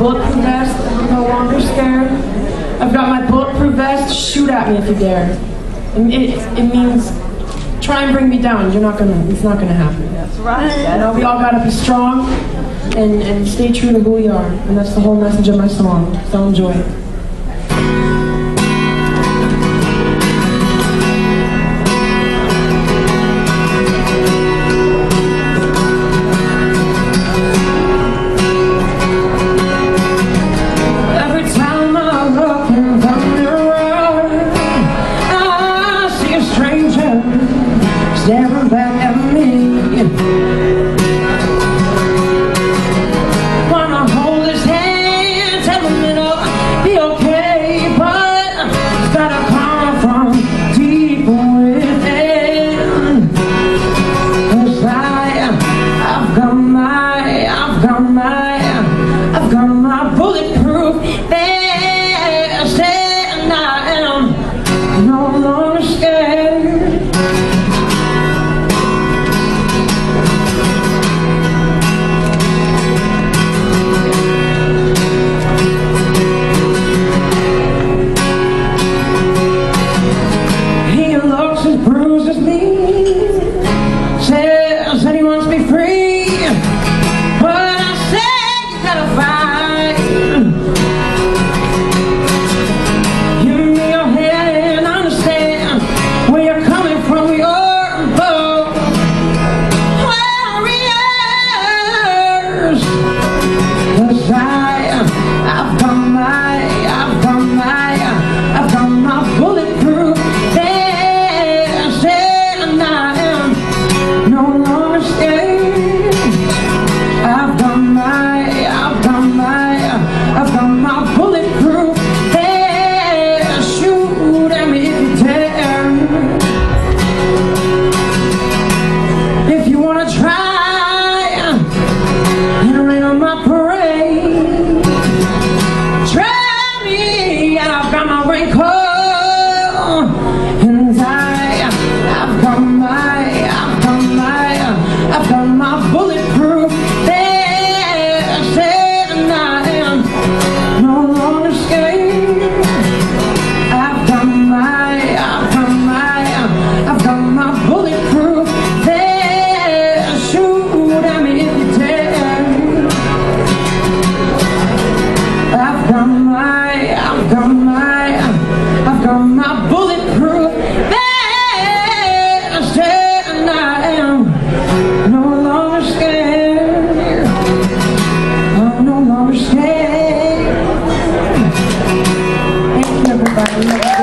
bulletproof vest. I'm no longer scared. I've got my bulletproof vest. Shoot at me if you dare. It, it, it means try and bring me down. You're not gonna. It's not gonna happen. That's right. You know, we all gotta be strong and and stay true to who we are. And that's the whole message of my song. So enjoy it. my on! Thank you.